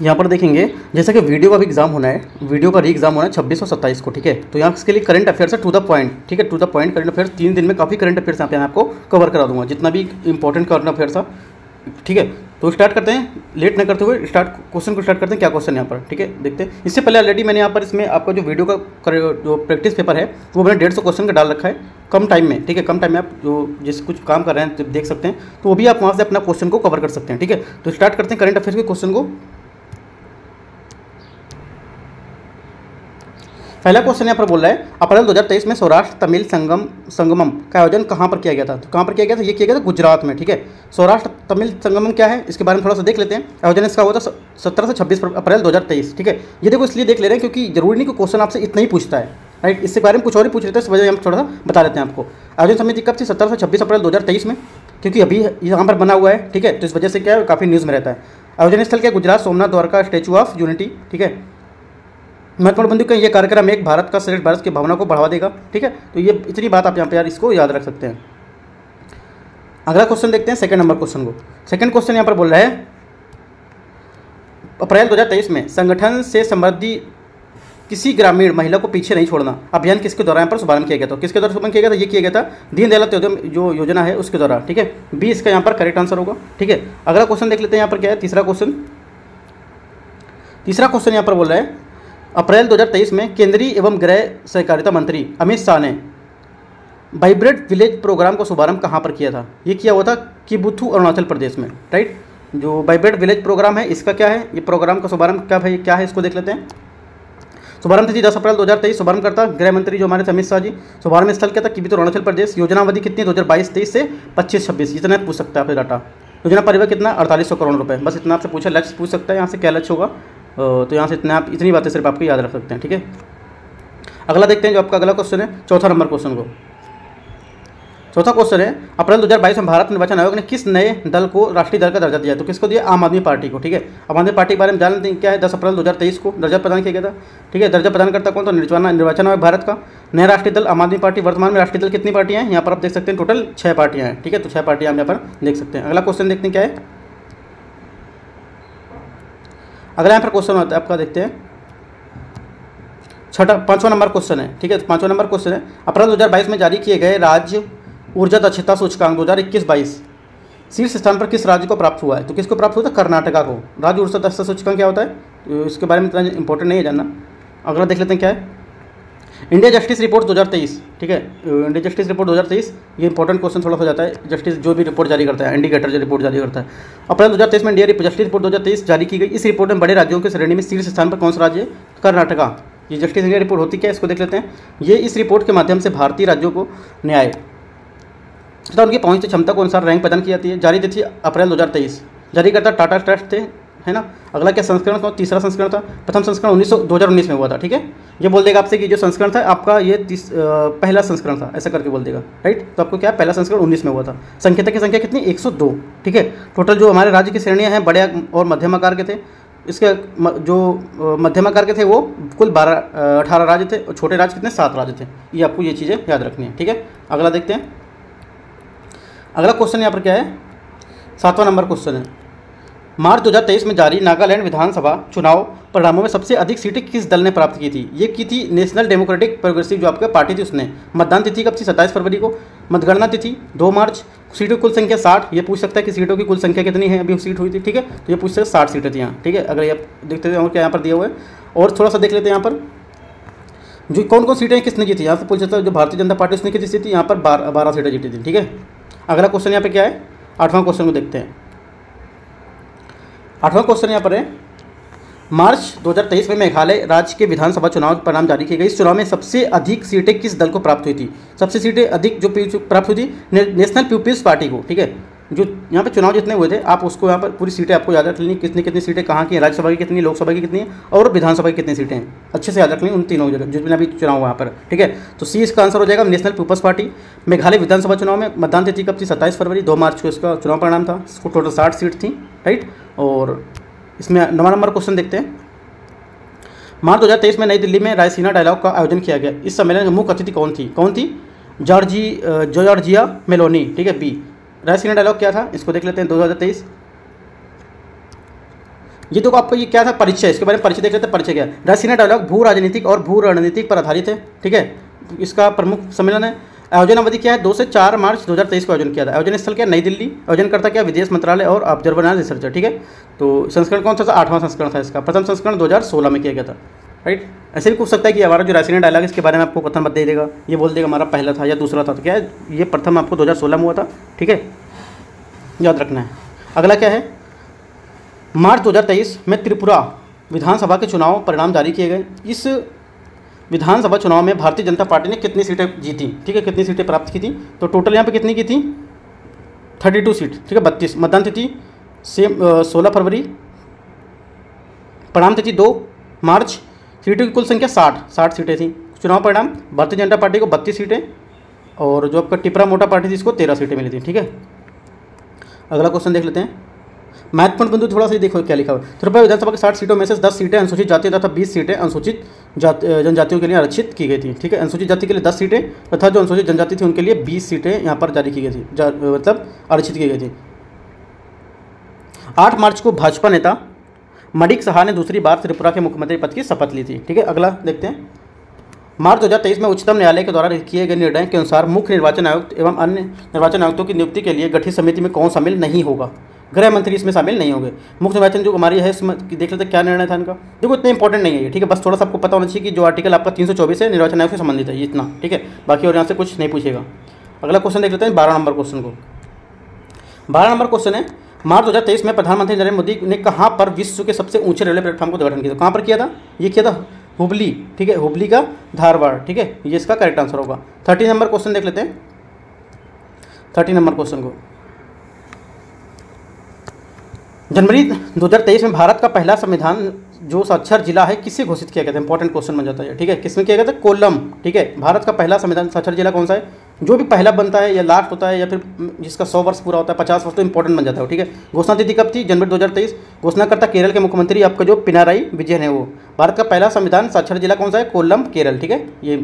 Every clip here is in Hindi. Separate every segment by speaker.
Speaker 1: यहाँ पर देखेंगे, जैसे कि वीडियो का भी एग्ज़ाम होना है, वीडियो का री एग्ज़ाम होना है छब्बीस और सत्ताईस को, ठीक है? तो यहाँ इसके लिए करंट अफेयर्स है टू द पॉइंट ठीक है? To the point current affairs तीन दिन में काफ़ी करंट अफेयर्स यहाँ पे मैं आपको कवर करा दूँगा, जितना भी इंपॉर्टेंट करंट अफेयर्स था, ठीक है? तो स्टार्ट करते हैं लेट न करते हुए स्टार्ट क्वेश्चन को स्टार्ट करते हैं, क्या क्वेश्चन यहाँ पर, ठीक है? देखते हैं। इससे पहले ऑलरेडी मैंने यहाँ पर इसमें आपका जो वीडियो का जो प्रैक्टिस पेपर है, वो मैंने डेढ़ सौ क्वेश्चन का डाल रखा है, कम टाइम में, ठीक है? कम टाइम में आप जो, जिस कुछ काम कर रहे हैं देख सकते हैं तो वो भी आप वहाँ से अपना क्वेश्चन को कवर कर सकते हैं, ठीक है? तो स्टार्ट करते हैं करंट अफेयर्स के क्वेश्चन को। पहला क्वेश्चन यहाँ पर बोल रहा है, अप्रैल 2023 में सौराष्ट्र तमिल संगम, संगमम का आयोजन कहाँ पर किया गया था? तो कहाँ पर किया गया था? ये किया गया था गुजरात में, ठीक है? सौराष्ट्र तमिल संगमम क्या है? इसके बारे में थोड़ा सा देख लेते हैं। आयोजन इसका हुआ था सत्रह से छब्बीस अप्रैल दो हज़ार तेईस, ठीक है? ये देखो इसलिए देख ले रहे हैं क्योंकि ज़रूरी नहीं कि क्वेश्चन आपसे इतना ही पूछता है राइट इसके बारे में कुछ और ही पूछ लेते हैं, इस वजह हम थोड़ा सा बता देते हैं आपको। आयोजन समिति कब थी? सत्रह से छब्बीस अप्रैल दो हज़ार तेईस में, क्योंकि अभी यहाँ पर बना हुआ है, ठीक है? तो इस वजह से क्या है, काफ़ी न्यूज़ में रहता है। आयोजन स्थल क्या Gujarat, Somnath, Dwarka Statue of Unity ठीक है? महत्वपूर्ण बंधु का ये कार्यक्रम एक भारत का श्रेष्ठ भारत की भावना को बढ़ावा देगा, ठीक है? तो ये इतनी बात आप यहाँ पे यार इसको याद रख सकते हैं। अगला क्वेश्चन देखते हैं सेकंड नंबर क्वेश्चन को। सेकंड क्वेश्चन यहाँ पर बोल रहा है, अप्रैल 2023 में संगठन से संबंधी किसी ग्रामीण महिला को पीछे नहीं छोड़ना, अभियान किसके द्वारा यहाँ पर शुभारंभ किया गया था? किसके द्वारा शुभारंभ किया गया था? ये किया गया था दीनदयाल अंत्योदय जो योजना है उसके द्वारा, ठीक है? बी इसका यहाँ पर करेक्ट आंसर होगा, ठीक है? अगला क्वेश्चन देख लेते हैं यहाँ पर क्या है, तीसरा क्वेश्चन तीसरा क्वेश्चन यहाँ पर बोल रहा है अप्रैल 2023 में केंद्रीय एवं गृह सहकारिता मंत्री अमित शाह ने वाइब्रेट विलेज प्रोग्राम का शुभारंभ कहाँ पर किया था? ये किया हुआ था किबुथू अरुणाचल प्रदेश में राइट जो वाइब्रेट विलेज प्रोग्राम है, इसका क्या है? ये प्रोग्राम का शुभारंभ क्या भाई क्या है? इसको देख लेते हैं। शुभारंभ तिथि दस अप्रैल दो हज़ार तेईस, शुभारंभ करता गृह मंत्री जो हमारे थे अमित शाह जी। शुभारंभ स्थल क्या था? किबित अरुणाचल प्रदेश। योजना अवधि कितनी दो हज़ार बाईस, तेईस से पच्चीस, छब्बीस। इतना पूछ सकता है आपसे डाटा। योजना परिवार कितना? अड़तालीस सौ करोड़ रुपए। बस इतना आपसे पूछा, लक्ष्य पूछ सकता है, यहाँ से क्या लक्ष्य होगा? तो यहाँ से इतना आप, इतनी बातें सिर्फ़ आपको याद रख सकते हैं, ठीक है? अगला देखते हैं जो आपका अगला क्वेश्चन है, चौथा नंबर क्वेश्चन को। चौथा क्वेश्चन है, अप्रैल 2022 में भारत निर्वाचन आयोग ने किस नए दल को राष्ट्रीय दल का दर्जा दिया? तो किसको दिया? आम आदमी पार्टी को, ठीक है? आम आदमी पार्टी के बारे में जान लेते हैं क्या है? दस अप्रैल 2023 को दर्जा प्रदान किया गया था, ठीक है? दर्जा प्रदान करता कौन तो निर्वाचन निर्वाचन आयोग भारत का। नया राष्ट्रीय दल, आम आदमी पार्टी, वर्तमान में राष्ट्रीय दल कितनी पार्टियाँ हैं? यहाँ पर आप देख सकते हैं टोटल छः पार्टियाँ हैं, ठीक है? तो छः पार्टियाँ हम यहाँ पर देख सकते हैं। अगला क्वेश्चन देखते हैं क्या है? अगला यहाँ पर क्वेश्चन होता है, आपका देखते हैं। छठा, पाँचवा नंबर क्वेश्चन है, ठीक है? पाँचवा नंबर क्वेश्चन है। अप्रैल 2022 में जारी किए गए राज्य ऊर्जा दक्षता सूचकांक दो हज़ार इक्कीस बाईस, शीर्ष स्थान पर किस राज्य को प्राप्त हुआ है? तो किसको प्राप्त हुआ था? कर्नाटका को। राज्य ऊर्जा दक्षता सूचकांक क्या होता है? तो इसके बारे में इतना इंपॉर्टेंट नहीं है जानना। अगला देख लेते हैं क्या है। इंडिया जस्टिस रिपोर्ट 2023 ठीक है? इंडिया जस्टिस रिपोर्ट 2023 ये इंपॉर्टेंट क्वेश्चन थोड़ा सा जाता है। जस्टिस जो भी रिपोर्ट जारी करता है इंडिकेटर जो रिपोर्ट जारी करता है। अप्रैल 2023 में इंडिया जस्टिस रिपोर्ट 2023 जारी की गई। इस रिपोर्ट में बड़े राज्यों के श्रेणी में शीर्ष स्थान पर कौन सा राज्य कर्नाटका। ये जस्टिस इंडिया रिपोर्ट होती क्या इसको देख लेते हैं। ये इस रिपोर्ट के माध्यम से भारतीय राज्यों को न्याय, तथा उनकी पहुँच क्षमता को अनुसार रैंक प्रदान की जाती है। जारी तिथि अप्रैल दो जारी करता टाटा ट्रस्ट थे है ना? अगला क्या संस्करण था? तीसरा संस्करण था? प्रथम संस्करण उन्नीस उन्नीस में हुआ था, ठीक है? ये बोल देगा आपसे कि जो संस्करण था, आपका ये तीस पहला संस्करण था, ऐसा करके बोल देगा, राइट? तो आपको क्या? पहला संस्करण उन्नीस में हुआ था। संख्या की संख्या कितनी? एक ठीक है? टोटल जो हमारे राज्य की श्रेणियाँ हैं, बड़े और मध्यम आकार के थे, इसके जो मध्यम आकार के थे, वो कुल बारह अठारह राज्य थे और छोटे राज्य कितने? सात राज्य थे। ये आपको ये चीज़ें याद रखनी है, ठीक है? अगला देखते हैं। अगला क्वेश्चन यहाँ पर क्या है? सातवां नंबर क्वेश्चन है। मार्च 2023 में जारी नागालैंड विधानसभा चुनाव परिणामों में सबसे अधिक सीटें किस दल ने प्राप्त की थी? ये की थी नेशनल डेमोक्रेटिक प्रोग्रेसिव जो आपका पार्टी थी उसने। मतदान तिथि कब थी? सत्ताईस फरवरी को। मतगणना तिथि दो मार्च। सीटों की कुल संख्या साठ। ये पूछ सकता है कि सीटों की कुल संख्या कितनी है? अभी सीट हुई थी, ठीक है? तो ये पूछ सकते साठ सीटें थी यहाँ, ठीक है? अगर ये आप देखते हैं क्या यहाँ पर दिया हुआ है। और थोड़ा सा देख लेते हैं यहाँ पर। जो कौन कौन सीटें किसने जीती यहाँ से पूछ सकता है, जो भारतीय जनता पार्टी उसने कितनी जीती यहाँ पर बारह सीटें जीती थी, ठीक है? अगला क्वेश्चन यहाँ पर क्या है? आठवां क्वेश्चन को देखते हैं। आठवां क्वेश्चन यहाँ पर है। मार्च 2023 में मेघालय राज्य के विधानसभा चुनाव परिणाम जारी किए गए। इस चुनाव में सबसे अधिक सीटें किस दल को प्राप्त हुई थी? सबसे सीटें अधिक जो प्राप्त हुई थी ने, नेशनल पीपल्स पार्टी को ठीक है? जो यहाँ पे चुनाव जितने हुए थे, आप उसको यहाँ पर पूरी सीटें आपको याद रख लेनी, कितनी कितनी सीटें कहाँ की हैं, राज्यसभा की कितनी, लोकसभा की कितनी हैं, और विधानसभा की कितनी सीटें हैं। अच्छे से याद रख लें उन तीनों जगह, जितने अभी चुनाव वहाँ पर, ठीक है? तो सी इसका आंसर हो जाएगा नेशनल पीपल्स पार्टी मेघालय विधानसभा चुनाव में मतदान तिथि कब थी? सत्ताईस फरवरी, दो मार्च को इसका चुनाव परिणाम था, इसको टोटल साठ सीट थी राइट और इसमें नवा नंबर क्वेश्चन देखते हैं। मार्च दो हज़ार तेईस में नई दिल्ली में रायसीना डायलॉग का आयोजन किया गया। इस सम्मेलन में मुख्य अतिथि कौन थी? कौन थी? जॉर्जी जॉर्जिया मेलोनी, ठीक है? बी रायसीना डायलॉग क्या था? इसको देख लेते हैं, दो हज़ार तेईस। ये तो आपको ये क्या था? परिचय, इसके बारे में परिचय देख लेते हैं, परिचय क्या रासीना डायलॉग भू राजनीतिक और भू रणनीतिक पर आधारित है, ठीक है? इसका प्रमुख सम्मेलन है। आयोजन अवधि क्या है? दो से चार मार्च 2023 को आयोजन किया था। आयोजन स्थल क्या नई दिल्ली। आयोजन करता क्या? विदेश मंत्रालय और ऑब्जर्वर रिसर्चर ठीक है? तो संस्करण कौन सा था? आठवां संस्करण था इसका। प्रथम संस्करण 2016 में किया गया था। राइट ऐसे भी पूछ सकता है कि हमारा जो रासायनिक डायलॉग इसके बारे में आपको प्रथम दे देगा। ये बोल देगा, हमारा पहला था या दूसरा था। तो क्या है ये प्रथम आपको 2016 में हुआ था? ठीक है? याद रखना है। अगला क्या है? मार्च 2023 में त्रिपुरा विधानसभा के चुनाव परिणाम जारी किए गए। इस विधानसभा चुनाव में भारतीय जनता पार्टी ने कितनी सीटें जीती? ठीक है, कितनी सीटें प्राप्त की थी? तो टोटल यहाँ पे कितनी की थी? Thirty two seat. ठीक है, बत्तीस। मतदान तिथि सेम सोलह फरवरी। परिणाम तिथि दो मार्च सीटों की कुल संख्या साठ साठ सीटें थी। चुनाव परिणाम, भारतीय जनता पार्टी को बत्तीस सीटें और जो आपका टिपरा मोटा पार्टी थी, इसको तेरह सीटें मिली थी, ठीक है? अगला क्वेश्चन देख लेते हैं। महत्वपूर्ण बिंदु थोड़ा सा देखो, क्या लिखा हुआ त्रिपुरा विधानसभा की साठ सीटों में से दस सीटें अनुसूचित जाति तथा बीस सीटें अनुसूचित जनजातियों के लिए आरक्षित की गई थी, ठीक है? अनुसूचित जाति के लिए दस सीटें तथा जो अनुसूचित जनजाति थी, उनके लिए बीस सीटें यहाँ पर जारी की गई थी मतलब आरक्षित की गई थी। आठ मार्च को भाजपा नेता मणिक सहा ने दूसरी बार त्रिपुरा के मुख्यमंत्री पद की शपथ ली थी। ठीक है, अगला देखते हैं। मार्च 2023 में उच्चतम न्यायालय के द्वारा किए गए निर्णय के अनुसार मुख्य निर्वाचन आयुक्त एवं अन्य निर्वाचन आयुक्तों की नियुक्ति के लिए गठित समिति में कौन शामिल नहीं होगा? गृह मंत्री इसमें शामिल नहीं होंगे। मुख्य निर्वाचन जो हमारी है इसमें देख लेते क्या निर्णय था इनका? देखो, इतना इंपॉर्टेंट नहीं है ठीक है, बस थोड़ा सा आपको पता होना चाहिए कि जो आर्टिकल आपका तीन सौ चौबीस है, निर्वाचन आयोग से संबंधित है इतना, ठीक है? बाकी और यहाँ से कुछ नहीं पूछेगा। अगला क्वेश्चन देख लेते हैं, बारह नंबर क्वेश्चन को। बारह नंबर क्वेश्चन है मार्च दो हज़ार तेईस में प्रधानमंत्री नरेंद्र मोदी ने कहाँ पर विश्व के सबसे ऊँचे रेलवे प्लेटफॉर्म का उद्घाटन किया था? कहाँ पर किया था? ये किया था हुबली, ठीक है? हुबली का धारवाड़, ठीक है? ये इसका करेक्ट आंसर होगा। थर्टी नंबर क्वेश्चन देख लेते हैं। थर्टी नंबर क्वेश्चन को। जनवरी 2023 में भारत का पहला संविधान जो साक्षर जिला है किसे घोषित किया गया था? इंपॉर्टेंट क्वेश्चन बन जाता है, ठीक है? किसमें किया गया था? कोल्लम ठीक है? भारत का पहला संविधान साक्षर जिला कौन सा है? जो भी पहला बनता है या लास्ट होता है या फिर जिसका सौ वर्ष पूरा होता है, पचास वर्ष तो इंपॉर्टेंट बन जाता है, ठीक है? घोषणा तिथि कब थी? जनवरी दो हज़ार तेईस। घोषणा करता केरल के मुख्यमंत्री आपका जो पिनाराई विजयन है वो। भारत का पहला संविधान, साक्षर जिला कौन सा है? कोल्लम, केरल, ठीक है? ये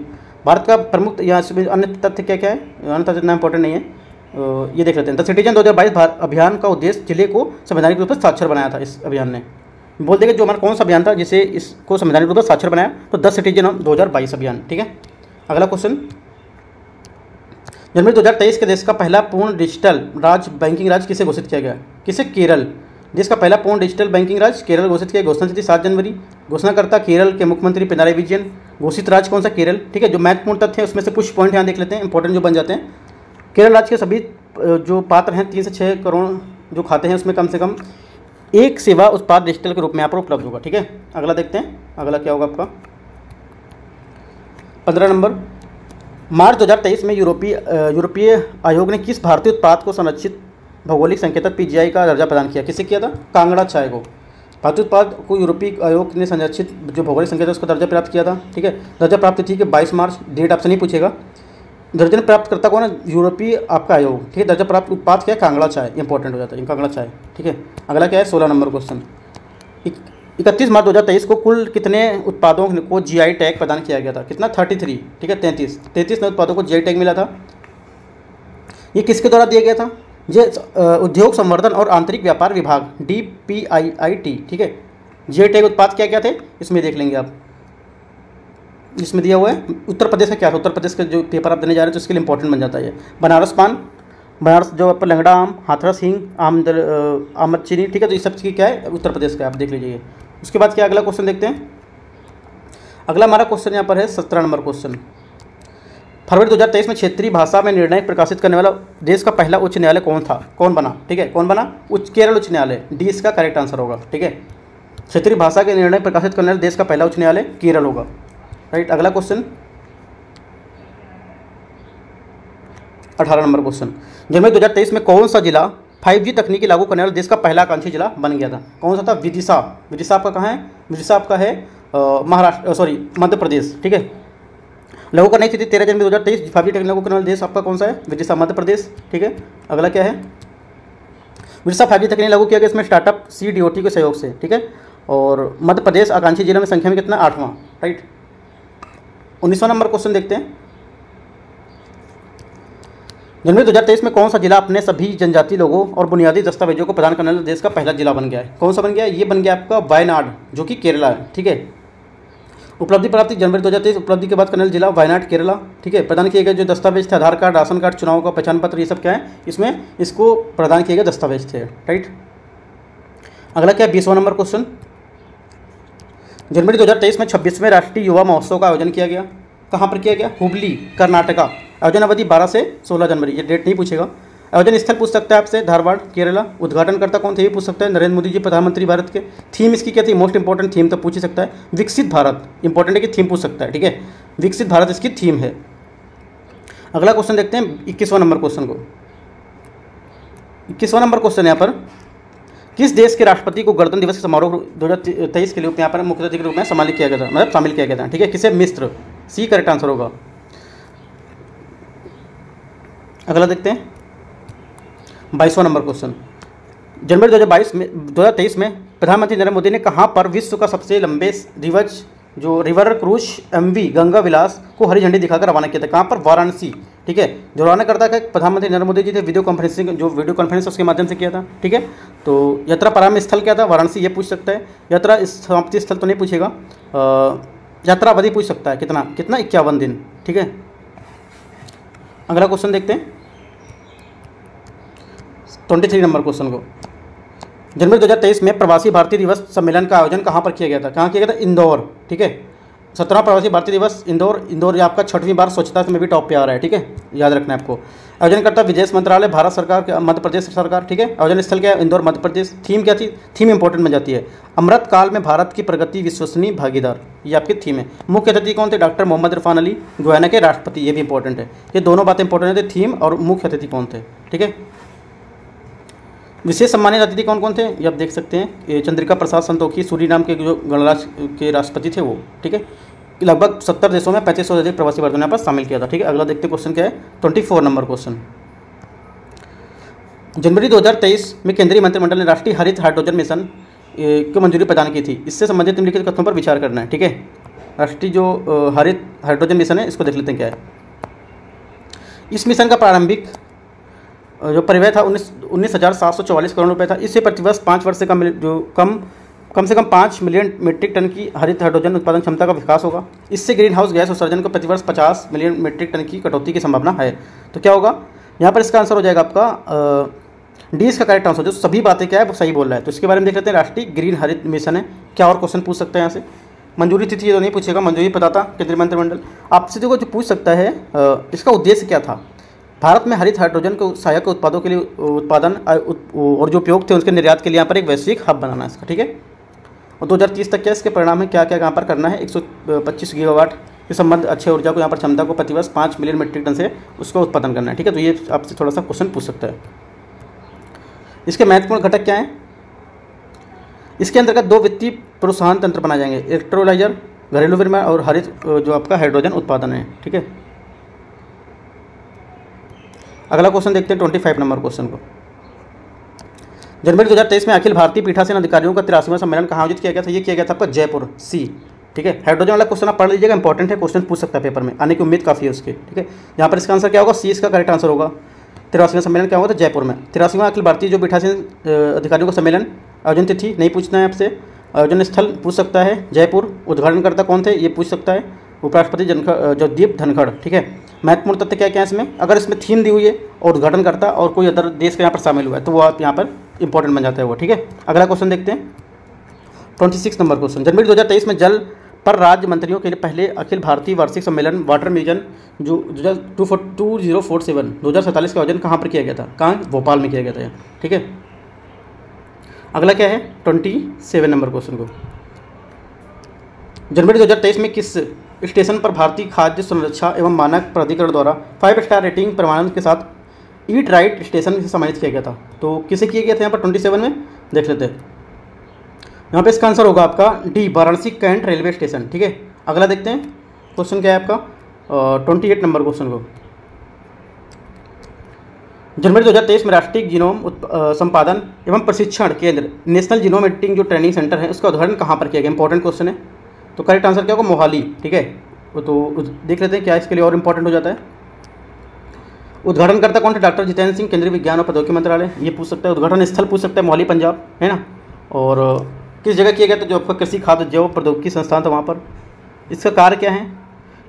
Speaker 1: भारत का प्रमुख, यहाँ अन्य तथ्य क्या क्या है? अन्य तथ्य इतना इंपॉर्टेंट नहीं है। ये देख लेते हैं। द सिटीजन 2022 अभियान का उद्देश्य ज़िले को संवैधानिक रूप से साक्षर बनाया था इस अभियान ने। बोल देगा जो हमारा कौन सा अभियान था जिसे इसको संवैधानिक रूप से साक्षर बनाया तो द सिटीजन बाईस अभियान, ठीक है? अगला क्वेश्चन जनवरी 2023 के देश का पहला पूर्ण डिजिटल राज बैंकिंग राज किसे घोषित किया गया? किसे? केरल। देश का पहला पूर्ण डिजिटल बैंकिंग राज केरल घोषित किया घोषणा तिथि सात जनवरी। घोषणा करता केरल के मुख्यमंत्री पिनाराई विजयन। घोषित राज्य कौन सा? केरल। ठीक है, जो महत्वपूर्ण तथ्य है, उसमें से कुछ पॉइंट यहाँ देख लेते हैं इंपॉर्टेंट जो बन जाते हैं। केरल राज्य के सभी जो पात्र हैं, तीन से छः करोड़ जो खाते हैं, उसमें कम से कम एक सेवा उत्पाद डिजिटल के रूप में यहाँ पर उपलब्ध होगा। ठीक है, अगला देखते हैं। अगला क्या होगा आपका? पंद्रह नंबर। मार्च 2023 में यूरोपीय यूरोपीय आयोग ने किस भारतीय उत्पाद को संरक्षित भौगोलिक संकेतक पीजीआई का दर्जा प्रदान किया? किसे किया था? कांगड़ा चाय को। भारतीय उत्पाद को यूरोपीय आयोग ने संरक्षित जो भौगोलिक संकेतक उसका दर्जा प्राप्त किया था, ठीक है? दर्जा प्राप्त थी कि 22 मार्च, डेट आपसे नहीं पूछेगा। दर्जन प्राप्त करता कौन है? यूरोपीय आपका आयोग, ठीक है? दर्जा प्राप्त उत्पाद क्या है? कांगड़ा चाय इंपॉर्टेंट हो जाता है, कांगड़ा चाय, ठीक है? अगला क्या है? सोलह नंबर क्वेश्चन इकतीस मार्च दो हज़ार तेईस को कुल कितने उत्पादों को जीआई टैग प्रदान किया गया था? कितना? थर्टी थ्री ठीक है? तैंतीस। तैंतीस नए उत्पादों को जीआई टैग मिला था। ये किसके द्वारा दिया गया था? ये उद्योग संवर्धन और आंतरिक व्यापार विभाग D P I I T ठीक है? जीआई टैग उत्पाद क्या क्या थे? इसमें देख लेंगे आप। इसमें दिया हुआ है, उत्तर प्रदेश का क्या था? उत्तर प्रदेश का जो पेपर आप देने जा रहे हैं तो इसके लिए इंपॉर्टेंट बन जाता है बनारस पान, बनारस जो आप लंगड़ा आम, हाथरस, हिंग, आम आमद, चीनी, ठीक है? तो इस सब की क्या है? उत्तर प्रदेश का आप देख लीजिए उसके बाद क्या अगला क्वेश्चन देखते हैं? अगला हमारा क्वेश्चन यहाँ पर है सत्रह नंबर क्वेश्चन फरवरी 2023 में क्षेत्रीय भाषा में निर्णय प्रकाशित करने वाला देश का पहला उच्च न्यायालय कौन था? कौन बना? ठीक है, कौन बना? उच्च, केरल उच्च न्यायालय. डी इसका करेक्ट आंसर होगा, ठीक है? क्षेत्रीय भाषा के निर्णय प्रकाशित करने वाला देश का पहला उच्च न्यायालय केरल होगा. राइट अगला क्वेश्चन अठारह नंबर क्वेश्चन जनवरी दो हज़ार तेईस में कौन सा जिला 5G तकनीकी लागू करने वाला देश का पहला आकांक्षी जिला बन गया था। कौन सा था? विदिशा विदिशा आपका कहाँ है? विदिशा आपका है महाराष्ट्र सॉरी मध्य प्रदेश, ठीक है? लागू करने की थी तेरह जनवरी दो हज़ार तेईस। फाइव जी लागू करने वाला देश आपका कौन सा है? विदिशा मध्य प्रदेश, ठीक है? अगला क्या है? विदिशा फाइव जी तकनीक लागू किया गया इसमें startup C D O T के सहयोग से, ठीक है? और मध्य प्रदेश आकांक्षी जिलों में संख्या में कितना? आठवां राइट उन्नीसवा नंबर क्वेश्चन देखते हैं। जनवरी 2023 में कौन सा जिला अपने सभी जनजाति लोगों और बुनियादी दस्तावेजों को प्रदान करने वाले देश का पहला जिला बन गया है? कौन सा बन गया है? ये बन गया आपका वायनाड, जो कि केरला है, ठीक है? उपलब्धि प्राप्ति, जनवरी दो हज़ार तेईस उपलब्धि के बाद करनेल जिला वायनाड, केरला, ठीक है? प्रदान किए गए जो दस्तावेज़ थे, आधार कार्ड, राशन कार्ड, चुनाव का पहचान पत्र ये सब क्या है? इसमें इसको प्रदान किए गए दस्तावेज़ थे, राइट? अगला क्या है? बीसवा नंबर क्वेश्चन। जनवरी 2023 में छब्बीसवें राष्ट्रीय युवा महोत्सव का आयोजन किया गया। कहाँ पर किया गया? हुबली, कर्नाटका। आयोजन अवधि 12 से 16 जनवरी, ये डेट नहीं पूछेगा। आयोजन स्थल पूछ सकता है आपसे, धारवाड़, केरला उद्घाटन करता कौन थे ये पूछ सकता है, नरेंद्र मोदी जी, प्रधानमंत्री भारत के। थीम इसकी क्या थी? मोस्ट इंपॉर्टेंट थीम तो पूछ ही सकता है। विकसित भारत इंपॉर्टेंट है कि थीम पूछ सकता है, ठीक है? विकसित भारत इसकी थीम है। अगला क्वेश्चन देखते हैं, इक्कीसवां नंबर क्वेश्चन को। इक्कीसवां नंबर क्वेश्चन यहाँ पर। किस देश के राष्ट्रपति को गणतंत्र दिवस के समारोह दो हज़ार तेईस के लिए यहाँ पर मुख्य अतिथि के रूप में सम्मानित किया गया था? मतलब शामिल किया गया था, ठीक है? किसे? मिस्र। सी करेक्ट आंसर होगा। अगला देखते हैं। बाईसवां नंबर क्वेश्चन। जनवरी 2022 में 2023 में प्रधानमंत्री नरेंद्र मोदी ने कहाँ, पर विश्व का सबसे लंबे रिवर्स जो river cruise M V Ganga Vilas को हरी झंडी दिखाकर रवाना किया था। कहाँ पर? वाराणसी। ठीक है? जो रवाना करता है प्रधानमंत्री नरेंद्र मोदी जी थे, वीडियो कॉन्फ्रेंसिंग जो वीडियो कॉन्फ्रेंस उसके माध्यम से किया था। ठीक है? तो यात्रा प्रारंभ स्थल क्या था? वाराणसी, ये पूछ सकता है। यात्रा समाप्ति स्थल तो नहीं पूछेगा। यात्रा अवधि पूछ सकता है। कितना? कितना? इक्यावन दिन। ठीक है? अगला क्वेश्चन देखते हैं। ट्वेंटी थ्री नंबर क्वेश्चन को। जनवरी 2023 में प्रवासी भारतीय दिवस सम्मेलन का आयोजन कहाँ पर किया गया था? कहाँ किया गया था? इंदौर, ठीक है? सत्रह प्रवासी भारतीय दिवस, इंदौर इंदौर आपका छठवीं बार स्वच्छता में भी टॉप पे आ रहा है, ठीक है? याद रखना है आपको। आयोजन करता विदेश मंत्रालय, भारत सरकार मध्य प्रदेश सरकार, ठीक है? आयोजन स्थल क्या है? इंदौर, मध्य प्रदेश। थीम क्या थी? थीम इंपॉर्टेंट बन जाती है। अमृत काल में भारत की प्रगति विश्वसनीय भागीदार, ये आपकी थीम है। मुख्य अतिथि कौन थे? डॉक्टर मोहम्मद इरफान अली गुयाना के राष्ट्रपति, ये भी इंपॉर्टेंट है। ये दोनों बातें इंपॉर्टेंट है थीम और मुख्य अतिथि कौन थे? ठीक है? विशेष सम्मानित अतिथि कौन कौन थे? ये आप देख सकते हैं। चंद्रिका प्रसाद संतोखी सूरी नाम के जो गणराज के राष्ट्रपति थे वो, ठीक है? लगभग सत्तर देशों में पैंतीस सौ अधिक प्रवासी भारतीयों ने पर शामिल किया था, ठीक है? अगला देखते क्वेश्चन क्या है? ट्वेंटी फोर नंबर क्वेश्चन जनवरी 2023 में केंद्रीय मंत्रिमंडल ने राष्ट्रीय हरित हाइड्रोजन मिशन को मंजूरी प्रदान की थी। इससे संबंधित निम्नलिखित कथनों पर विचार करना है, ठीक है? राष्ट्रीय जो हरित हाइड्रोजन मिशन है, इसको देख लेते हैं क्या है। इस मिशन का प्रारंभिक जो परिव्यय था, उन्नीस उन्नीस हज़ार सात सौ चौवालीस करोड़ रुपये था। इससे प्रतिवर्ष पाँच वर्ष से कम जो कम कम से कम पाँच मिलियन मीट्रिक टन की हरित हाइड्रोजन उत्पादन क्षमता का विकास होगा। इससे ग्रीन हाउस गैस उत्सर्जन को प्रतिवर्ष पचास मिलियन मीट्रिक टन की कटौती की संभावना है। तो क्या होगा? यहाँ पर इसका आंसर हो जाएगा आपका डी इसका करेक्ट आंसर, जो सभी बातें क्या है, वो सही बोल रहा है। तो इसके बारे में देख लेते हैं, राष्ट्रीय ग्रीन हरित मिशन है। क्या और क्वेश्चन पूछ सकते हैं यहाँ से? मंजूरी तिथि तो नहीं पूछेगा, मंजूरी पता था केंद्रीय मंत्रिमंडल। आपसे देखो जो पूछ सकता है इसका उद्देश्य क्या था? भारत में हरित हाइड्रोजन के सहायक उत्पादों के लिए उत्पादन और जो उपयोग थे उसके निर्यात के लिए यहाँ पर एक वैश्विक हब बनाना है इसका, ठीक है? और 2030 तक क्या इसके परिणाम है? क्या क्या यहाँ पर करना है? 125 गीगावाट के संबंध अच्छे ऊर्जा को यहाँ पर क्षमता को प्रतिवर्ष पाँच मिलियन मीट्रिक टन से उसका उत्पादन करना है, ठीक है? तो ये आपसे थोड़ा सा क्वेश्चन पूछ सकता है। इसके महत्वपूर्ण घटक क्या हैं? इसके अंतर्गत दो वित्तीय प्रोत्साहन तंत्र बनाए जाएँगे, इलेक्ट्रोलाइजर, घरेलू विनिमय और हरित जो आपका हाइड्रोजन उत्पादन है, ठीक है? अगला क्वेश्चन देखते हैं ट्वेंटी फाइव नंबर क्वेश्चन को। जनवरी 2023 में अखिल भारतीय पीठासीन अधिकारियों का तिरासीवां सम्मेलन कहाँ आयोजित किया गया था? ये किया गया था आपका जयपुर सी ठीक है? हाइड्रोजन वाला क्वेश्चन आप पढ़ लीजिएगा इंपॉर्टेंट है क्वेश्चन पूछ सकता है पेपर में। आने की उम्मीद काफ़ी है उसके, ठीक है? यहाँ पर इसका आंसर क्या होगा? सी इसका करेक्ट आंसर होगा। तिरासीवां सम्मेलन क्या होगा था? जयपुर में। तिरासीवां अखिल भारतीय जो पीठासीन अधिकारियों का सम्मेलन, आयोजन तिथि, नहीं पूछना है आपसे। आयोजन स्थल पूछ सकता है, जयपुर। उद्घाटनकर्ता कौन थे? ये पूछ सकता है। उपराष्ट्रपति जनखड़ जगदीप धनखड़, ठीक है? महत्वपूर्ण तथ्य क्या क्या है इसमें? अगर इसमें थीम दी हुई है और उद्घाटन करता और कोई अदर देश का यहाँ पर शामिल हुआ है तो वो आप यहाँ पर इंपॉर्टेंट बन जाता है वो, ठीक है? अगला क्वेश्चन देखते हैं। ट्वेंटी सिक्स नंबर क्वेश्चन जनवरी दो हज़ार तेईस में जल पर राज्य मंत्रियों के लिए पहले अखिल भारतीय वार्षिक सम्मेलन वाटर मिजन जो two four two zero four seven दो हज़ार सैंतालीस का आयोजन कहाँ पर किया गया था? कहाँ? भोपाल में किया गया था ठीक है? अगला क्या है? ट्वेंटी सेवन नंबर क्वेश्चन को। जनवरी दो हज़ार तेईस में किस स्टेशन पर भारतीय खाद्य संरक्षा एवं मानक प्राधिकरण द्वारा फाइव स्टार रेटिंग प्रमाणन के साथ ईट राइट स्टेशन से सम्मानित किया गया था। तो किसे किया गया था यहाँ पर ट्वेंटी सेवन में? देख लेते हैं। यहाँ पे इसका आंसर होगा आपका D Varanasi cantt railway station ठीक है? अगला देखते हैं। क्वेश्चन क्या है आपका? ट्वेंटी एट नंबर क्वेश्चन को। जनवरी 2023 में राष्ट्रीय जीनोम संपादन एवं प्रशिक्षण केंद्र नेशनल जीनोम एडिटिंग जो ट्रेनिंग सेंटर है, उसका उदाहरण कहाँ पर किया गया? इंपॉर्टेंट क्वेश्चन है। तो करेक्ट आंसर क्या होगा? मोहाली, ठीक है? तो देख लेते हैं क्या इसके लिए और इम्पोर्टेंट हो जाता है। उद्घाटनकर्ता कौन थे डॉक्टर जितेंद्र सिंह, केंद्रीय विज्ञान और प्रौद्योगिकी मंत्रालय। ये पूछ सकता है, उद्घाटन स्थल पूछ सकता है, मोहाली, पंजाब, है ना? और, किस जगह किया गया था जो आपका कृषि, खाद्य, जैव, प्रौद्योगिकी संस्थान था वहाँ पर? इसका कार्य क्या है?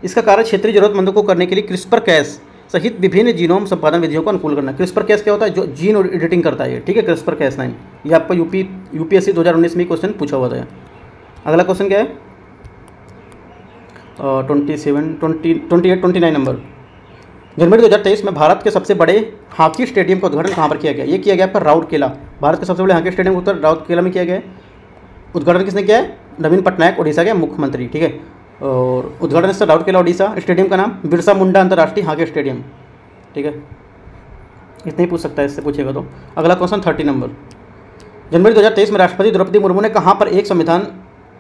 Speaker 1: इसका कार्य क्षेत्रीय जरूरतमंदों को करने के लिए क्रिस्पर कैस सहित विभिन्न जीनोम संपादन विधियों को अनुकूल करना। क्रिस्पर कैस क्या होता है? जो जीन एडिटिंग करता है ठीक है? क्रिस्पर कैस नाइन ये आपका यूपी यूपीएससी 2019 में क्वेश्चन पूछा हुआ था अगला क्वेश्चन क्या है? Twenty seven twenty twenty eight twenty nine number जनवरी 2023 में भारत के सबसे बड़े हॉकी स्टेडियम का उद्घाटन कहाँ पर किया गया? ये किया गया पर राउत केला। भारत के सबसे बड़े हॉकी स्टेडियम उत्तर राउत केला में किया गया। उद्घाटन किसने किया है? नवीन पटनायक उड़ीसा के मुख्यमंत्री, ठीक है? और उद्घाटन स्थल राउत केला उड़ीसा स्टेडियम का नाम बिरसा मुंडा अंतर्राष्ट्रीय हॉकी स्टेडियम, ठीक है? इतना ही पूछ सकता है, इससे पूछेगा तो। अगला क्वेश्चन थर्टी नंबर जनवरी 2023 में राष्ट्रपति द्रौपदी मुर्मू ने कहाँ पर एक संविधान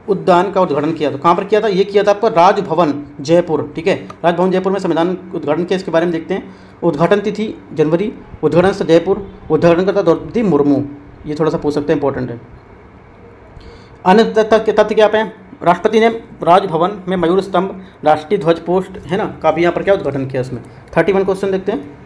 Speaker 1: उद्यान का उद्घाटन किया था। कहाँ पर किया था? ये किया था आपका राजभवन, जयपुर, ठीक है? राजभवन, जयपुर में संविधान उद्घाटन किया, इसके बारे में देखते हैं। उद्घाटन तिथि जनवरी, उद्घाटन से जयपुर, उद्घाटन करता द्रौपदी मुर्मू। ये थोड़ा सा पूछ सकते हैं इंपॉर्टेंट है। अन्य तथ्य तथ्य क्या पे राष्ट्रपति ने राजभवन में मयूर स्तंभ, राष्ट्रीय ध्वज पोस्ट, है ना? काफ़ी यहाँ पर क्या उद्घाटन किया उसमें? थर्टी वन क्वेश्चन देखते हैं।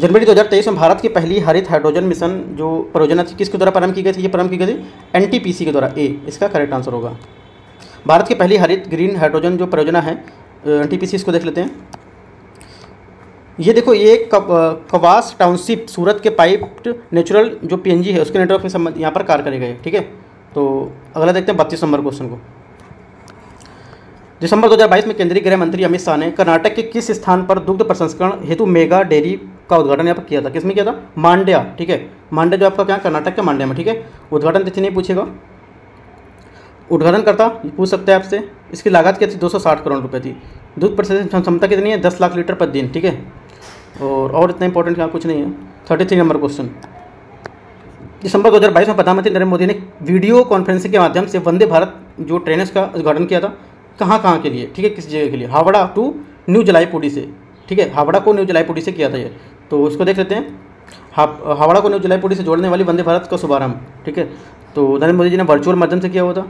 Speaker 1: जनवरी 2023 में भारत की पहली हरित हाइड्रोजन मिशन जो परियोजना थी, किसके द्वारा प्रारंभ की गई थी? ये प्रारंभ की गई थी एनटीपीसी के द्वारा। ए, इसका करेक्ट आंसर होगा। भारत की पहली हरित ग्रीन हाइड्रोजन जो परियोजना है एनटीपीसी इसको देख लेते हैं। ये देखो, ये कवास टाउनशिप, सूरत के पाइप्ड नेचुरल जो पीएनजी है, उसके नेटवर्क में संबंध, यहाँ पर कार्य करेगा ठीक है? तो अगला देखते हैं बत्तीस नंबर क्वेश्चन को। दिसंबर 2022 में केंद्रीय गृह मंत्री अमित शाह ने कर्नाटक के किस स्थान पर दुग्ध प्रसंस्करण हेतु मेगा डेयरी का उद्घाटन यहाँ पर किया था। किसमें किया था? मांड्या, ठीक है? मांड्या जो आपका क्या, कर्नाटक के मांड्या में, ठीक है? उद्घाटन तिथि नहीं पूछेगा। उद्घाटन करता पूछ सकते हैं आपसे, इसकी लागत क्या थी? 260 करोड़ रुपए थी। दूध प्रसंस्करण क्षमता कितनी है? 10 लाख लीटर पर दिन, ठीक है? और और इतना इंपॉर्टेंट यहाँ कुछ नहीं है। थर्टी थ्री नंबर क्वेश्चन दिसंबर 2022 में प्रधानमंत्री नरेंद्र मोदी ने वीडियो कॉन्फ्रेंसिंग के माध्यम से वंदे भारत, जो ट्रेन का उद्घाटन किया था। कहाँ कहाँ के लिए, ठीक है? किस जगह के लिए? हावड़ा टू न्यू जलाईपुरी से, ठीक है? हावड़ा को न्यू जलाईपुरी से किया था ये। तो उसको देख लेते हैं। हावड़ा को न्यू जलाईपुरी से जोड़ने वाली वंदे भारत का शुभारंभ, ठीक है? तो नरेंद्र मोदी जी ने वर्चुअल माध्यम से किया हुआ था,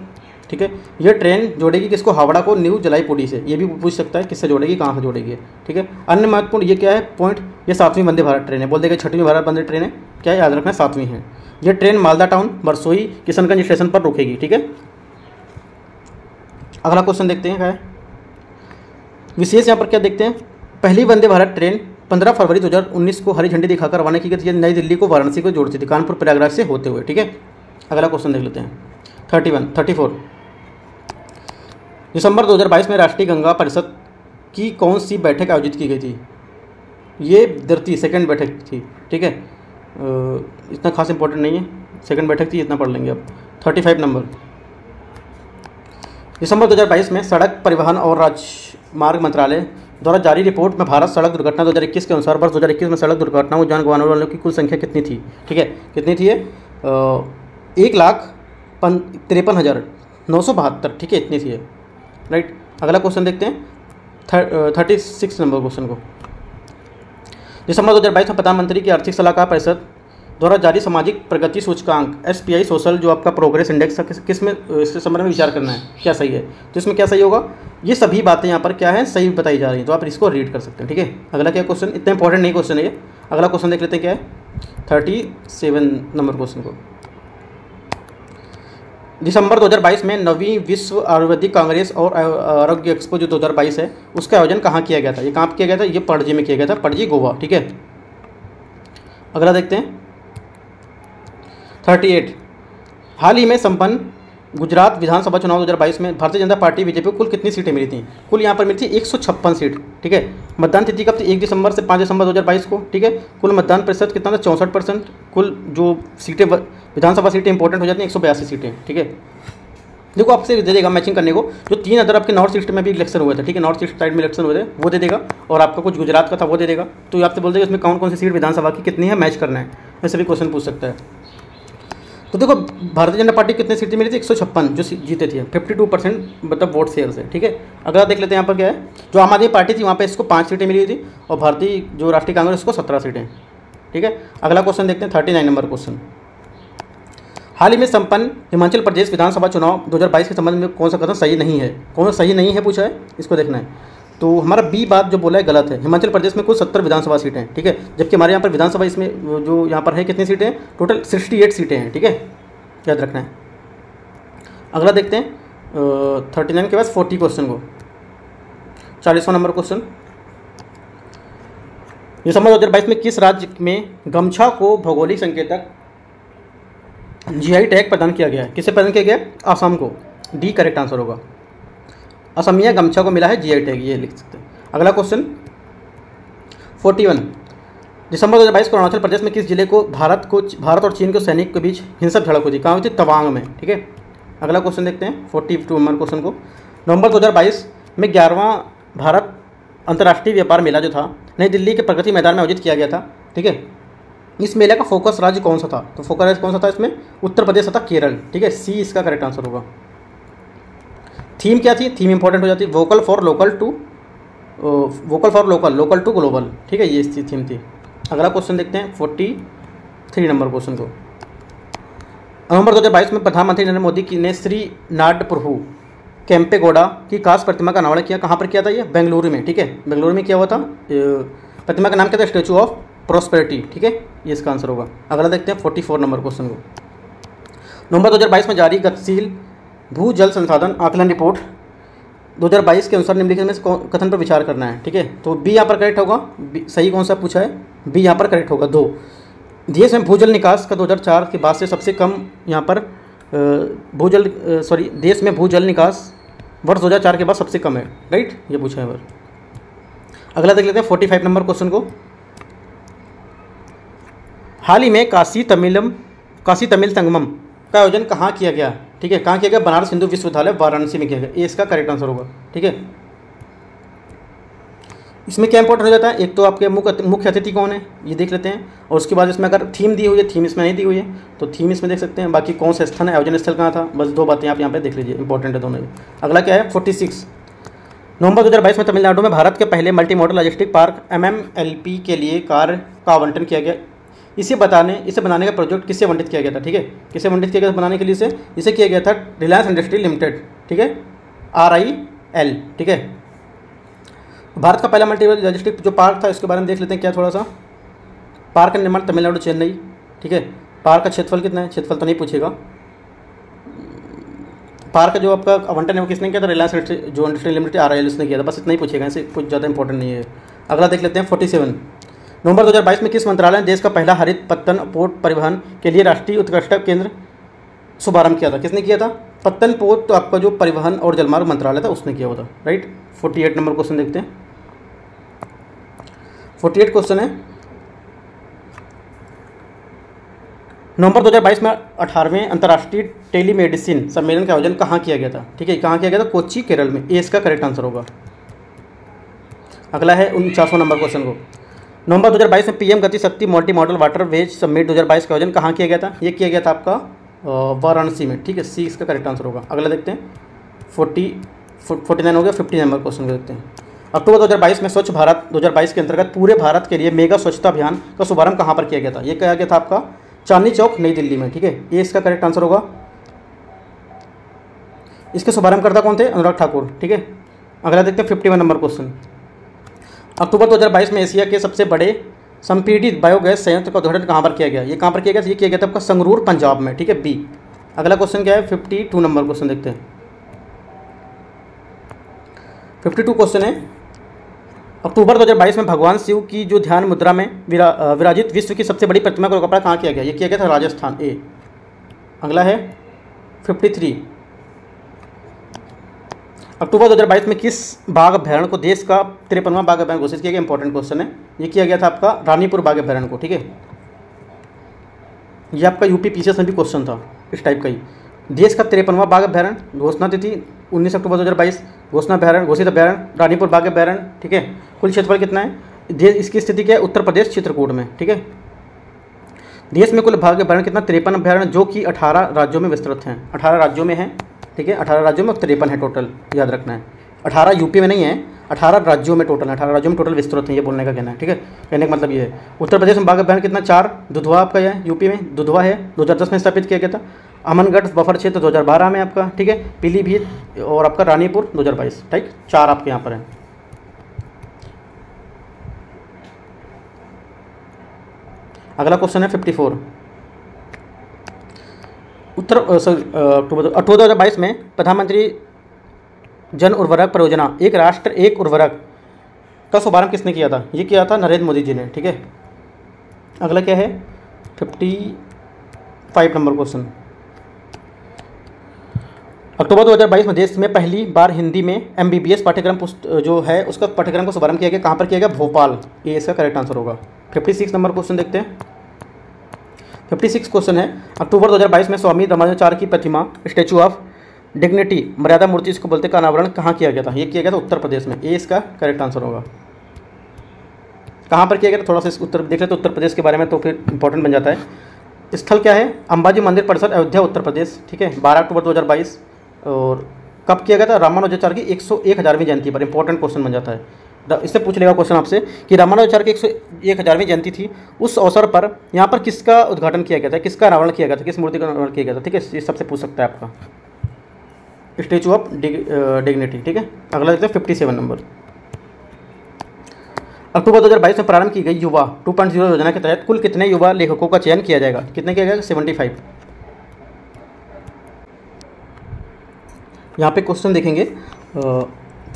Speaker 1: ठीक है? ये ट्रेन जोड़ेगी किसको? हावड़ा को न्यू जलाईपुरी से। ये भी पूछ सकता है किससे जोड़ेगी, कहाँ से जोड़ेगी ठीक है? अन्य महत्वपूर्ण ये क्या है? पॉइंट ये सातवीं वंदे भारत ट्रेन है। बोल देगा छठवीं भारत वंदे ट्रेन है। क्या याद रखना, सातवीं है। ये train Malda town Barsoi Kishanganj station पर रुकेगी, ठीक है? अगला क्वेश्चन देखते हैं क्या है विशेष यहाँ पर क्या देखते हैं? पहली वंदे भारत ट्रेन 15 फरवरी 2019 को हरी झंडी दिखाकर रवाना की गई थी नई दिल्ली को वाराणसी को जोड़ती थी, कानपुर, प्रयागराज से होते हुए, ठीक है? अगला क्वेश्चन देख लेते हैं। थर्टी वन थर्टी फोर दिसंबर 2022 में राष्ट्रीय गंगा परिषद की कौन सी बैठक आयोजित की गई थी? ये धरती सेकेंड बैठक थी, ठीक है? इतना खास इंपॉर्टेंट नहीं है। सेकंड बैठक थी, इतना पढ़ लेंगे अब। थर्टी फाइव नंबर दिसंबर 2022 में सड़क परिवहन और राजमार्ग मंत्रालय द्वारा जारी रिपोर्ट में भारत सड़क दुर्घटना 2021 के अनुसार, वर्ष 2021 में सड़क दुर्घटनाओं जान गंवाने वालों की कुल संख्या कितनी थी? ठीक है, कितनी थी ये? एक लाख पन, तिरपन हज़ार नौ सौ बहत्तर, ठीक है, इतनी थी राइट अगला क्वेश्चन देखते हैं। थर्टी सिक्स नंबर क्वेश्चन को। दिसंबर दो हज़ार बाईस में प्रधानमंत्री की आर्थिक सलाहकार परिषद द्वारा जारी सामाजिक प्रगति सूचकांक एस पी आई सोशल जो आपका प्रोग्रेस इंडेक्स है किसमें इसके संबंध में विचार करना है? क्या सही है? तो इसमें क्या सही होगा? ये सभी बातें यहाँ पर क्या है, सही बताई जा रही हैं तो आप इसको रीड कर सकते हैं, ठीक है? अगला क्या क्वेश्चन इतना इंपॉर्टेंट नहीं क्वेश्चन है ये। अगला क्वेश्चन देख लेते हैं क्या है? थर्टी सेवन नंबर क्वेश्चन को। दिसंबर 2022 में नवी विश्व आयुर्वेदिक कांग्रेस और आरोग्य एक्सपो जो 2022 है, उसका आयोजन कहाँ किया गया था? ये कहाँ किया गया था? ये पणजी में किया गया था, पणजी गोवा, ठीक है? अगला देखते हैं। Thirty eight. हाल ही में संपन्न गुजरात विधानसभा चुनाव 2022 में भारतीय जनता पार्टी बीजेपी को कुल कितनी सीटें मिली थी? कुल यहाँ पर मिली थी एक सीट, ठीक है? मतदान तिथि कब थी? एक दिसंबर से पाँच दिसंबर 2022 को, ठीक है? कुल मतदान प्रतिशत कितना था? चौंसठ परसेंट। कुल जो सीटें विधानसभा सीटें इंपॉर्टेंट हो जाती हैं, एक सौ बयासी सीटें, ठीक है? देखो, आपसे दे देगा मैचिंग करने को। जो तीन अदर आपके नॉर्थ ईस्ट में भी इलेक्शन हुए थे, ठीक है? नॉर्थ ईस्ट साइड में इलेक्शन हुए थे, वो दे देगा। और आपका कुछ गुजरात का था, वो दे देगा। तो आपसे बोल देगा, इसमें कौन कौन सी सीट विधानसभा की कितनी है? मैच करना है। ऐसे भी क्वेश्चन पूछ सकता है। तो देखो, भारतीय जनता पार्टी कितनी सीटें मिली थी? एक सौ छप्पन, जो जीते थे। फिफ्टी टू परसेंट मतलब वोट शेयर से, ठीक है? अगला देख लेते हैं यहाँ पर क्या है। जो आम आदमी पार्टी थी, वहाँ पे इसको पाँच सीटें मिली थी, और भारतीय जो राष्ट्रीय कांग्रेस उसको सत्रह सीटें, ठीक है? अगला क्वेश्चन देखते हैं थर्टी नाइन नंबर क्वेश्चन हाल ही में संपन्न हिमाचल प्रदेश विधानसभा चुनाव 2022 के संबंध में कौन सा कदम सही नहीं है? कौन सा सही नहीं है, पूछा है? इसको देखना है। तो हमारा बी बात जो बोला है गलत है। हिमाचल प्रदेश में कुल सत्तर विधानसभा सीटें हैं, ठीक है? जबकि हमारे यहाँ पर विधानसभा इसमें, जो यहाँ पर है, कितनी सीटें? हैं टोटल सिक्सटी एट सीटें हैं, ठीक है? याद रखना है। अगला देखते हैं थर्टी नाइन के बाद फोर्टी क्वेश्चन को। चालीसवा नंबर क्वेश्चन दिसंबर दो हज़ार बाईस में किस राज्य में गमछा को भौगोलिक संकेतक जीआई टैग प्रदान किया गया है? किसे प्रदान किया गया आसाम को। डी करेक्ट आंसर होगा। असमिया गमछा को मिला है जीआई टैग ये लिख सकते हैं। अगला क्वेश्चन फोर्टी वन दिसंबर दो हज़ार बाईस को अरुणाचल प्रदेश में किस ज़िले को भारत को भारत और चीन के सैनिक के बीच हिंसक झड़प हुई थी? कहाँ हुई थी? तवांग में, ठीक है? अगला क्वेश्चन देखते हैं फोर्टी टू नंबर क्वेश्चन को। नवंबर दो हज़ार बाईस में ग्यारहवां भारत अंतर्राष्ट्रीय व्यापार मेला जो था, नई दिल्ली के प्रगति मैदान में आयोजित किया गया था, ठीक है? इस मेले का फोकस राज्य कौन सा था? तो फोकस राज्य कौन सा था इसमें? उत्तर प्रदेश था केरल, ठीक है? सी इसका करेक्ट आंसर होगा। थीम क्या थी? थीम इंपॉर्टेंट हो जाती। है vocal for local to vocal for local local to global ठीक है, ये इसकी थीम थी। अगला क्वेश्चन देखते हैं फोर्टी थ्री नंबर क्वेश्चन को नवंबर दो हज़ार बाईस में प्रधानमंत्री नरेंद्र मोदी ने श्री नाड प्रभु कैंपेगोडा की कास प्रतिमा का अनावरण किया। कहाँ पर किया था ये? बेंगलुरु में, ठीक है? बेंगलुरु में किया हुआ था। प्रतिमा का नाम क्या था? स्टेचू ऑफ़ प्रोस्पेरिटी ठीक है? ये इसका आंसर होगा। अगला देखते हैं फोर्टी फोर नंबर क्वेश्चन को। नवंबर दो हज़ार बाईस में जारी गतिशील भू जल संसाधन आकलन रिपोर्ट 2022 के अनुसार निम्नलिखित में कथन पर विचार करना है, ठीक है? तो बी यहाँ पर करेक्ट होगा। सही कौन सा पूछा है? बी यहाँ पर करेक्ट होगा। दो। देश में भूजल निकास का 2004 के बाद से सबसे कम यहाँ पर भूजल सॉरी देश में भूजल निकास वर्ष 2004 के बाद सबसे कम है। राइट ये पूछा है बार अगला देख लेते हैं 45 नंबर क्वेश्चन को। हाल ही में काशी तमिलम, काशी तमिल संगमम का आयोजन कहाँ किया गया? ठीक है, कहाँ किया गया? बनारस हिंदू विश्वविद्यालय वाराणसी में किया गया। ये इसका करेक्ट आंसर होगा, ठीक है? इसमें क्या इंपॉर्टेंट हो जाता है? एक तो आपके मुख्य अतिथि कौन है? ये देख लेते हैं। और उसके बाद इसमें अगर थीम दी हुई है थीम इसमें नहीं दी हुई है तो थीम इसमें देख सकते हैं। बाकी कौन सा स्थान है? आयोजन स्थल कहाँ था? बस दो बातें आप यहाँ पे देख लीजिए इंपॉर्टेंट है दोनों अगला क्या है? फोर्टी सिक्स नवंबर दो हज़ार बाईस में तमिलनाडु में भारत के पहले multi modal logistic park MMLP के लिए कार का आवंटन किया गया। इसे बताने, इसे बनाने का प्रोजेक्ट किससे वंडित किया गया था, ठीक है? किसे वंडित किया गया था बनाने के लिए इसे? इसे किया गया था रिलायंस इंडस्ट्री लिमिटेड ठीक है? आर आई एल ठीक है? भारत का पहला मल्टी लॉजिस्टिक जो पार्क था, इसके बारे में देख लेते हैं क्या थोड़ा सा। पार्क का निर्माण तमिलनाडु, चेन्नई, ठीक है? पार्क का क्षेत्रफल कितना है? क्षेत्रफल तो नहीं पूछेगा। पार्क का जो आपका आवंटन है वो किसने किया था? रिलायंस जो industry limited R I L उसने किया था। बस इतना ही पूछेगा इसे कुछ ज़्यादा इंपॉर्टेंट नहीं है। अगला देख लेते हैं फोर्टी सेवन नवंबर 2022 में किस मंत्रालय ने देश का पहला हरित पत्तन पोर्ट परिवहन के लिए राष्ट्रीय उत्कृष्ट केंद्र शुभारंभ किया था? किसने किया था? पत्तन पोर्ट तो आपका जो परिवहन और जलमार्ग मंत्रालय था, उसने किया हुआ था राइट 48 नंबर क्वेश्चन देखते हैं। 48 क्वेश्चन है। नवंबर 2022 में अठारहवें अंतर्राष्ट्रीय टेलीमेडिसिन सम्मेलन का आयोजन कहाँ किया गया था? ठीक है, कहाँ किया गया था? कोच्चि, केरल में। ए इसका करेक्ट आंसर होगा। अगला है उनचासवां नंबर क्वेश्चन को। नवंबर 2022 में PM Gati Shakti multi modal waterways summit 2022 का आयोजन कहाँ किया गया था? ये किया गया था आपका वाराणसी में, ठीक है? सी इसका करेक्ट आंसर होगा। अगला देखते हैं। फोर्टी फोर्टी नाइन हो गया, फिफ्टी नंबर क्वेश्चन देखते हैं। अक्टूबर 2022 में स्वच्छ भारत 2022 के अंतर्गत पूरे भारत के लिए मेगा स्वच्छता अभियान का शुभारंभ कहाँ पर किया गया था? ये किया गया था आपका चांदनी चौक, नई दिल्ली में, ठीक है? ये इसका करेक्ट आंसर होगा। इसके शुभारंभ करता कौन थे? अनुराग ठाकुर, ठीक है? अगला देखते हैं, फिफ्टी वन नंबर क्वेश्चन अक्टूबर 2022 में एशिया के सबसे बड़े संपीड़ित बायोगैस संयंत्र का उद्घाटन कहाँ पर किया गया? ये कहाँ पर किया गया? ये किया गया था आपका संगरूर पंजाब में ठीक है? बी अगला क्वेश्चन क्या है? फिफ्टी टू नंबर क्वेश्चन देखते हैं। फिफ्टी टू क्वेश्चन है। अक्टूबर 2022 में भगवान शिव की जो ध्यान मुद्रा में विरा, विराजित विश्व की सबसे बड़ी प्रतिमा का कपड़ा कहाँ किया गया? ये किया गया था राजस्थान ए अगला है। फिफ्टी थ्री अक्टूबर 2022 में किस बाघ अभ्यारण को देश का तिरपनवा बाघ अभ्यारण घोषित किया गया? इंपॉर्टेंट क्वेश्चन है। ये किया गया था आपका रानीपुर बाघ अभ्यारण को, ठीक है? ये आपका यूपी पीसीएस में भी क्वेश्चन था, इस टाइप का ही। देश का तिरपनवा बाघ अभ्यारण घोषणा तिथि उन्नीस अक्टूबर दो हज़ार बाईस। घोषणा अभ्यारण घोषित अभ्यारण रानीपुर बाघ अभ्यारण ठीक है? कुल क्षेत्रफल कितना है? देश इसकी स्थिति क्या है? उत्तर प्रदेश चित्रकूट में, ठीक है? देश में कुल बाघ अभ्यारण कितना? तिरपन अभ्यारण जो कि अठारह राज्यों में विस्तृत हैं। अठारह राज्यों में हैं। ठीक है, अठारह राज्यों में तिरपन है टोटल याद रखना है। अठारह यूपी में नहीं है, अठारह राज्यों में टोटल है, अठारह राज्यों में टोटल विस्तृत है, ये बोलने का कहना है, ठीक है? कहने का मतलब ये है। उत्तर प्रदेश में बाघ अभ्यारण कितना? चार। दुधवा आपका है यूपी में। दुधवा है 2010 में स्थापित किया गया था। अमनगढ़ बफर क्षेत्र 2012 में आपका, ठीक है? पीलीभीत और आपका रानीपुर 2022 ठीक? चार आपके यहाँ पर है। अगला क्वेश्चन है फिफ्टी फोर उत्तर अक्टूबर दो हज़ार बाईस में प्रधानमंत्री जन उर्वरक परियोजना, एक राष्ट्र, एक उर्वरक, का शुभारंभ किसने किया था? ये किया था नरेंद्र मोदी जी ने, ठीक है? अगला क्या है? Fifty five number question. अक्टूबर 2022 में देश में पहली बार हिंदी में एमबीबीएस पाठ्यक्रम जो है, उसका पाठ्यक्रम का शुभारंभ किया गया। कहाँ पर किया गया? भोपाल। ये इसका करेक्ट आंसर होगा। 56 नंबर क्वेश्चन देखते हैं। 56 क्वेश्चन है। अक्टूबर 2022 में स्वामी रामानुजाचार्य की प्रतिमा, स्टैचू ऑफ़ डिग्निटी, मर्यादा मूर्ति, इसको बोलते का अनावरण, कहाँ किया गया था? ये किया गया था उत्तर प्रदेश में। ये इसका करेक्ट आंसर होगा। कहाँ पर किया गया था? थोड़ा सा उत्तर, देख लेते उत्तर प्रदेश के बारे में तो फिर इंपॉर्टेंट बन जाता है। स्थल क्या है? अंबाजी मंदिर परिसर, अयोध्या, उत्तर प्रदेश, ठीक है? बारह अक्टूबर 2022 और कब किया गया था? रामानुजाचार्य की एक सौ एक हज़ारवीं जयंती पर इंपॉर्टेंट क्वेश्चन बन जाता है। इससे पूछ लेगा क्वेश्चन आपसे, कि रामानुजाचार्य की एक सौ एक हज़ारवीं जयंती थी, उस अवसर पर यहाँ पर किसका उद्घाटन किया गया था, किसका अनावरण किया गया था, किस मूर्ति का अनावरण किया गया था, ठीक है ये सबसे पूछ सकता है आपका। स्टेचू ऑफ़ डिग्निटी ठीक है? अगला देखते हैं फिफ्टी सेवन नंबर अक्टूबर 2022 में प्रारंभ की गई युवा 2.0 योजना के तहत कुल कितने युवा लेखकों का चयन किया जाएगा? कितने किया जाएगा? 75 यहाँ पे क्वेश्चन देखेंगे।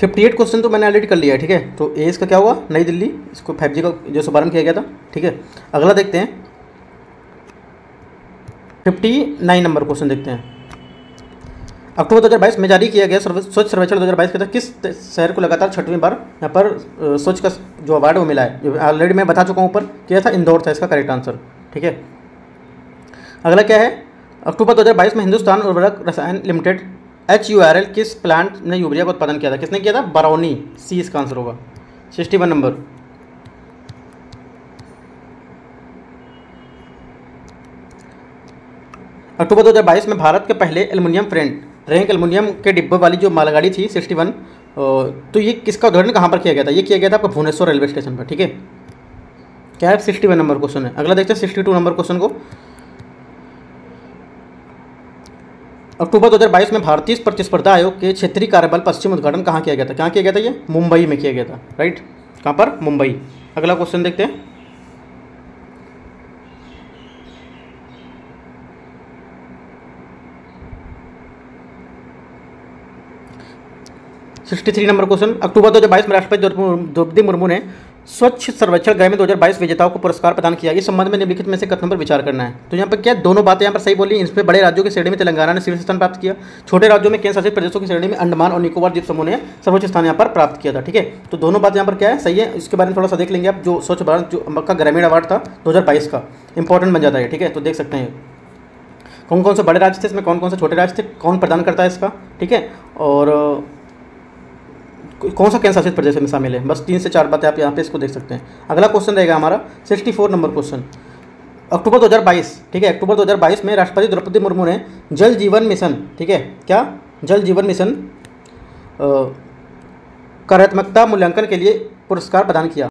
Speaker 1: फिफ्टी एट क्वेश्चन तो मैंने ऑलरेडी कर लिया है, ठीक है? तो ए इसका क्या हुआ? नई दिल्ली। इसको फाइव जी का जो शुभारंभ किया गया था, ठीक है? अगला देखते हैं। फिफ्टी नाइन नंबर क्वेश्चन देखते हैं। अक्टूबर 2022 में जारी किया गया स्वच्छ सर्वेक्षण 2022 के तहत किस शहर को लगातार छठवीं बार यहाँ पर स्वच्छ का जो अवार्ड वो मिला है? ऑलरेडी मैं बता चुका हूँ ऊपर। क्या था इंदौर था इसका करेक्ट आंसर ठीक है? अगला क्या है? अक्टूबर 2022 में हिंदुस्तान उर्वरक रसायन limited H U R L किस प्लांट ने यूरिया का उत्पादन किया था? किसने किया था? बरौनी। सी इसका आंसर होगा। सिक्सटी वन नंबर अक्टूबर 2022 में भारत के पहले एल्युमिनियम फ्रेंड रैंक एल्युमिनियम के डिब्बे वाली जो मालगाड़ी थी सिक्सटी वन तो ये किसका उदाहरण कहाँ पर किया गया था? ये किया गया था आपका भुवनेश्वर रेलवे स्टेशन पर, ठीक है? क्या है? सिक्सटी वन नंबर क्वेश्चन है। अगला देखते हैं सिक्सटी टू नंबर क्वेश्चन को। अक्टूबर 2022 में भारतीय प्रतिस्पर्धा आयोग के क्षेत्रीय कार्यबल पश्चिम उद्घाटन कहाँ किया गया था? कहाँ किया गया था ये? मुंबई में किया गया था राइट कहाँ पर? मुंबई। अगला क्वेश्चन देखते हैं। सिक्सटी थ्री नंबर क्वेश्चन अक्टूबर दो हज़ार बाईस में राष्ट्रपति द्रौपदी मुर्मू ने स्वच्छ सर्वेक्षण ग्रामीण 2022 विजेताओं को पुरस्कार प्रदान किया। इस संबंध में निम्नलिखित में से कथन पर विचार करना है। तो यहाँ पर क्या दोनों बातें यहाँ पर सही बोली? इसमें बड़े राज्यों की श्रेणी में तेलंगाना ने शीर्ष स्थान प्राप्त किया। छोटे राज्यों में केंद्र शासित प्रदेशों की श्रेणी में अंडमान और निकोबार द्वीप समूह ने सर्वोच्च स्थान यहाँ पर प्राप्त किया था, ठीक है? तो दोनों बात यहाँ पर क्या है? सही है। इसके बारे में थोड़ा सा देख लेंगे आप, जो स्वच्छ भारत, जो का ग्रामीण अवार्ड था दो हज़ार बाइस का। इंपॉर्टेंट बन जाता है ठीक है? तो देख सकते हैं कौन कौन से बड़े राज्य थे इसमें? कौन कौन से छोटे राज्य थे? कौन प्रदान करता है इसका, ठीक है? और कौन सा केंद्र शासित प्रदेश में शामिल है बस तीन से चार बातें आप यहाँ पे इसको देख सकते हैं। अगला क्वेश्चन रहेगा हमारा सिक्सटी फोर नंबर क्वेश्चन अक्टूबर 2022 ठीक है? अक्टूबर 2022 में राष्ट्रपति द्रौपदी मुर्मू ने जल जीवन मिशन, ठीक है? क्या? जल जीवन मिशन कार्यात्मकता मूल्यांकन के लिए पुरस्कार प्रदान किया।